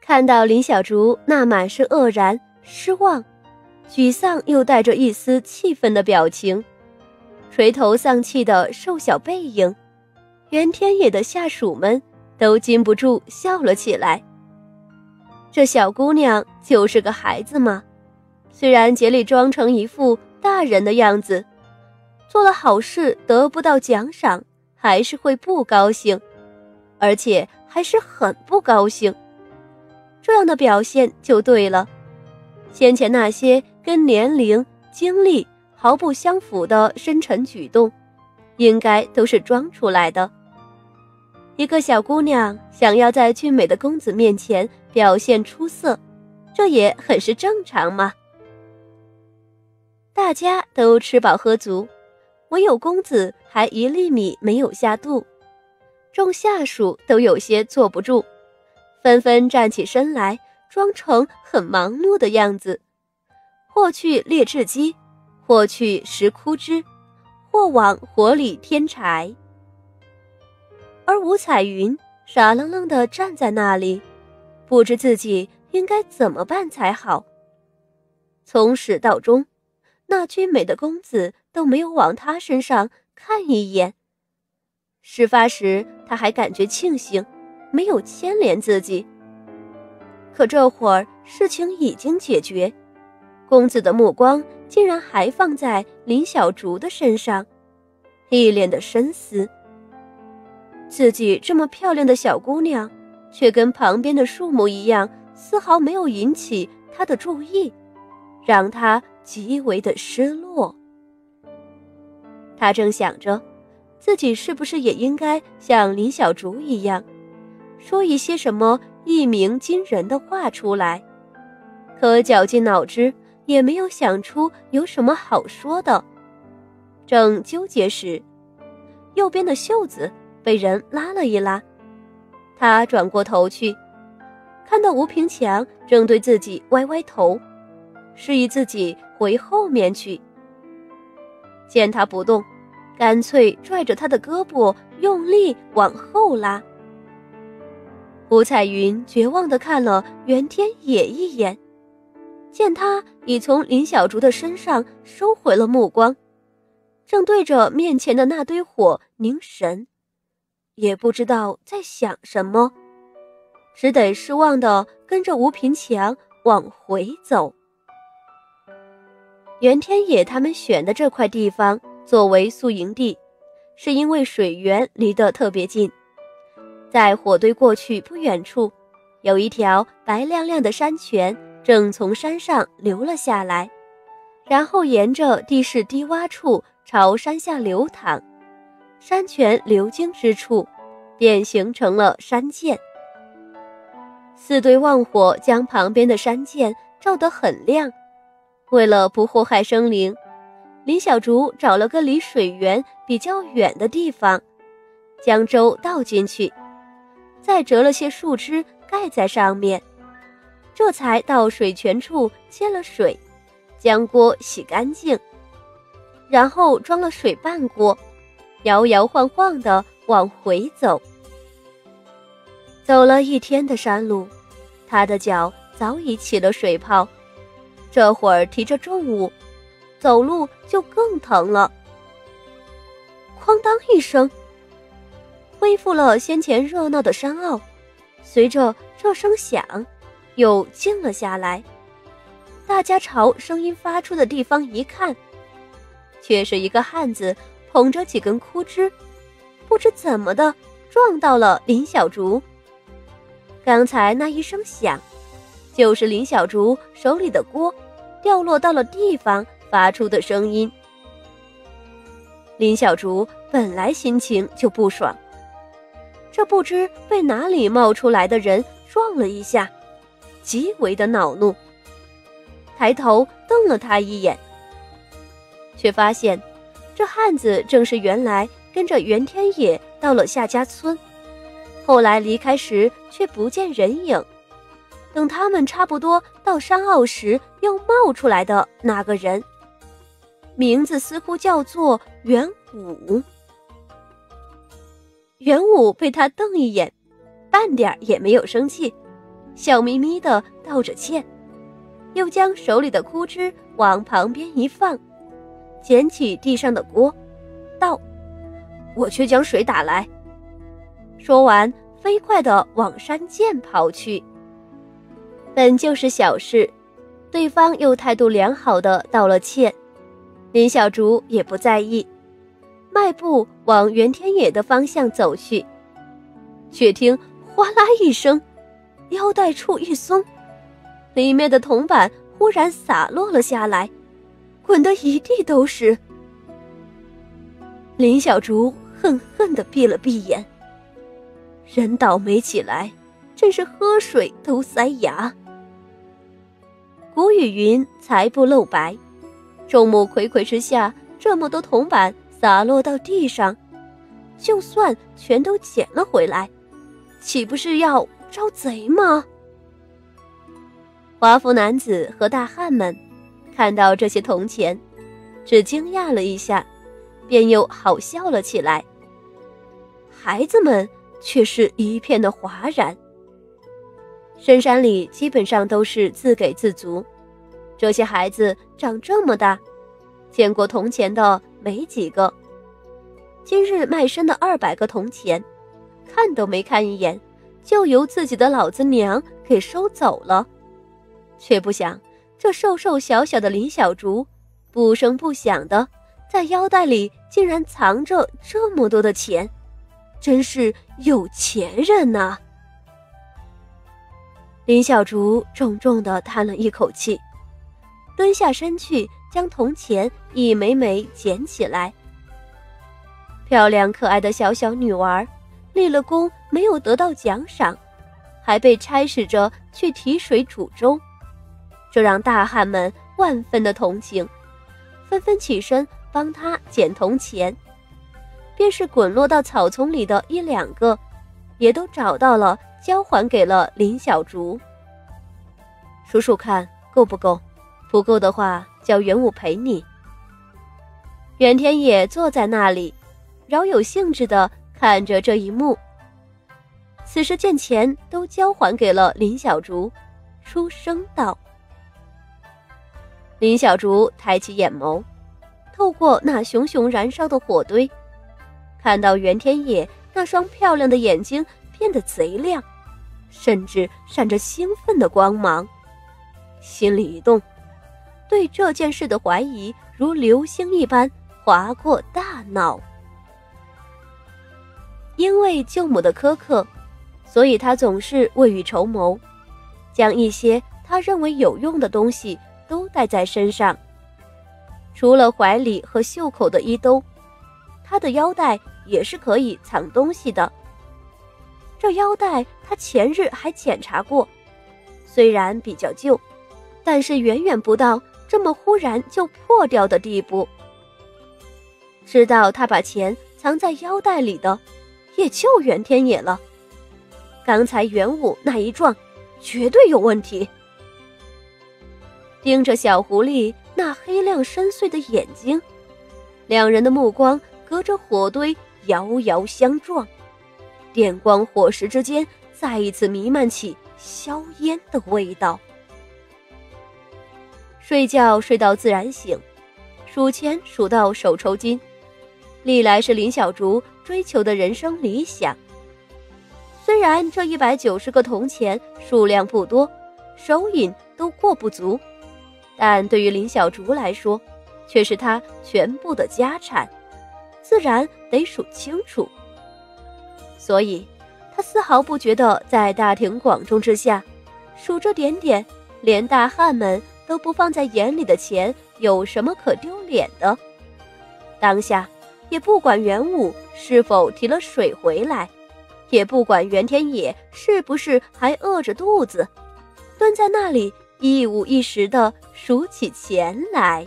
看到林小竹那满是愕然、失望、沮丧，又带着一丝气愤的表情，垂头丧气的瘦小背影，袁天野的下属们都禁不住笑了起来。这小姑娘就是个孩子嘛，虽然竭力装成一副大人的样子，做了好事得不到奖赏，还是会不高兴，而且还是很不高兴。这样的表现就对了。先前那些跟年龄、经历毫不相符的深沉举动，应该都是装出来的。一个小姑娘想要在俊美的公子面前表现出色，这也很是正常嘛。大家都吃饱喝足，唯有公子还一粒米没有下肚，众下属都有些坐不住，纷纷站起身来，装成很忙碌的样子，或去猎雉鸡，或去拾枯枝，或往火里添柴。而吴彩云傻愣愣地站在那里，不知自己应该怎么办才好。从始到终，那俊美的公子都没有往他身上看一眼。事发时，他还感觉庆幸，没有牵连自己。可这会儿事情已经解决，公子的目光竟然还放在林小竹的身上，一脸的深思。自己这么漂亮的小姑娘，却跟旁边的树木一样，丝毫没有引起他的注意，让他极为的失落。他正想着，自己是不是也应该像林小竹一样，说一些什么一鸣惊人的话出来，可绞尽脑汁也没有想出有什么好说的。正纠结时，右边的袖子。被人拉了一拉，他转过头去，看到吴平强正对自己歪歪头，示意自己回后面去。见他不动，干脆拽着他的胳膊用力往后拉。吴彩云绝望地看了袁天野一眼，见他已从林小竹的身上收回了目光，正对着面前的那堆火凝神。也不知道在想什么，只得失望的跟着吴平强往回走。袁天野他们选的这块地方作为宿营地，是因为水源离得特别近，在火堆过去不远处，有一条白亮亮的山泉正从山上流了下来，然后沿着地势低洼处朝山下流淌。山泉流经之处，便形成了山涧。四堆旺火将旁边的山涧照得很亮。为了不祸害生灵，林小竹找了个离水源比较远的地方，将粥倒进去，再折了些树枝盖在上面，这才到水泉处接了水，将锅洗干净，然后装了水半锅。摇摇晃晃地往回走，走了一天的山路，他的脚早已起了水泡，这会儿提着重物，走路就更疼了。哐当一声，恢复了先前热闹的山坳，随着这声响，又静了下来。大家朝声音发出的地方一看，却是一个汉子。捧着几根枯枝，不知怎么的撞到了林小竹。刚才那一声响，就是林小竹手里的锅掉落到了地方发出的声音。林小竹本来心情就不爽，这不知被哪里冒出来的人撞了一下，极为的恼怒，抬头瞪了他一眼，却发现。这汉子正是原来跟着袁天野到了夏家村，后来离开时却不见人影。等他们差不多到山坳时，又冒出来的那个人，名字似乎叫做袁武。袁武被他瞪一眼，半点也没有生气，笑眯眯的道着歉，又将手里的枯枝往旁边一放，捡起地上的锅，道：“我去将水打来。”说完，飞快的往山涧跑去。本就是小事，对方又态度良好的道了歉，林小竹也不在意，迈步往袁天野的方向走去。却听哗啦一声，腰带处一松，里面的铜板忽然洒落了下来，滚得一地都是。林小竹恨恨地闭了闭眼。人倒霉起来，真是喝水都塞牙。古语云：“财不露白。”众目睽睽之下，这么多铜板洒落到地上，就算全都捡了回来。岂不是要招贼吗？华服男子和大汉们看到这些铜钱，只惊讶了一下，便又好笑了起来。孩子们却是一片的哗然。深山里基本上都是自给自足，这些孩子长这么大，见过铜钱的没几个。今日卖身的二百个铜钱。看都没看一眼，就由自己的老子娘给收走了，却不想这瘦瘦小小的林小竹，不声不响的在腰带里竟然藏着这么多的钱，真是有钱人呐！林小竹重重的叹了一口气，蹲下身去将铜钱一枚枚捡起来。漂亮可爱的小小女娃。立了功没有得到奖赏，还被差使着去提水煮粥，这让大汉们万分的同情，纷纷起身帮他捡铜钱。便是滚落到草丛里的一两个，也都找到了，交还给了林小竹。数数看够不够，不够的话叫元武陪你。袁天野坐在那里，饶有兴致的。看着这一幕，此时见钱都交还给了林小竹，出声道：“林小竹抬起眼眸，透过那熊熊燃烧的火堆，看到袁天野那双漂亮的眼睛变得贼亮，甚至闪着兴奋的光芒，心里一动，对这件事的怀疑如流星一般划过大脑。”因为舅母的苛刻，所以他总是未雨绸缪，将一些他认为有用的东西都带在身上。除了怀里和袖口的衣兜，他的腰带也是可以藏东西的。这腰带他前日还检查过，虽然比较旧，但是远远不到这么忽然就破掉的地步。知道他把钱藏在腰带里的。也就袁天野了。刚才袁武那一撞，绝对有问题。盯着小狐狸那黑亮深邃的眼睛，两人的目光隔着火堆遥遥相撞，电光火石之间，再一次弥漫起硝烟的味道。睡觉睡到自然醒，数钱数到手抽筋。历来是林小竹追求的人生理想。虽然这一百九十个铜钱数量不多，手瘾都过不足，但对于林小竹来说，却是他全部的家产，自然得数清楚。所以，他丝毫不觉得在大庭广众之下数着点点，连大汉们都不放在眼里的钱有什么可丢脸的。当下。也不管袁武是否提了水回来，也不管袁天野是不是还饿着肚子，蹲在那里一五一十的数起钱来。